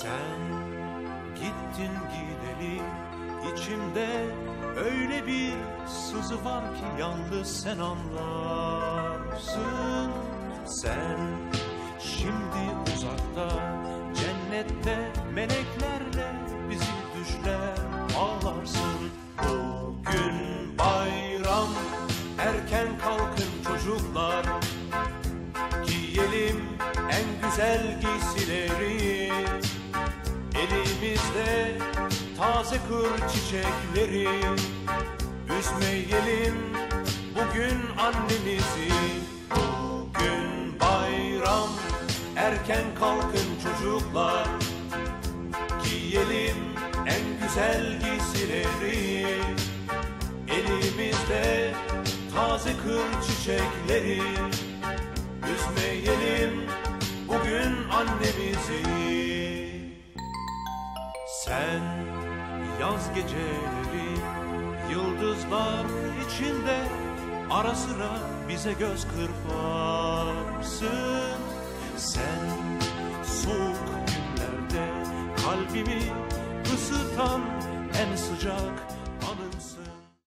Sen gittin gideli içimde öyle bir sızı var ki yalnız sen anlarsın. Sen şimdi uzakta cennette meleklerle bizi düşler ağlarsın. Bugün bayram erken kalkın çocuklar Giyelim en güzel giysileri Elimizde taze kır çiçekleri. Üzmeyelim bugün annemizi. Bugün bayram erken kalkın çocuklar. Giyelim en güzel giysileri. Elimizde taze kır çiçekleri. Üzmeyelim bugün annemizi Sen yaz geceleri yıldızlar içinde Ara sıra bize göz kırparsın. Sen soğuk günlerde kalbimi ısıtan en sıcak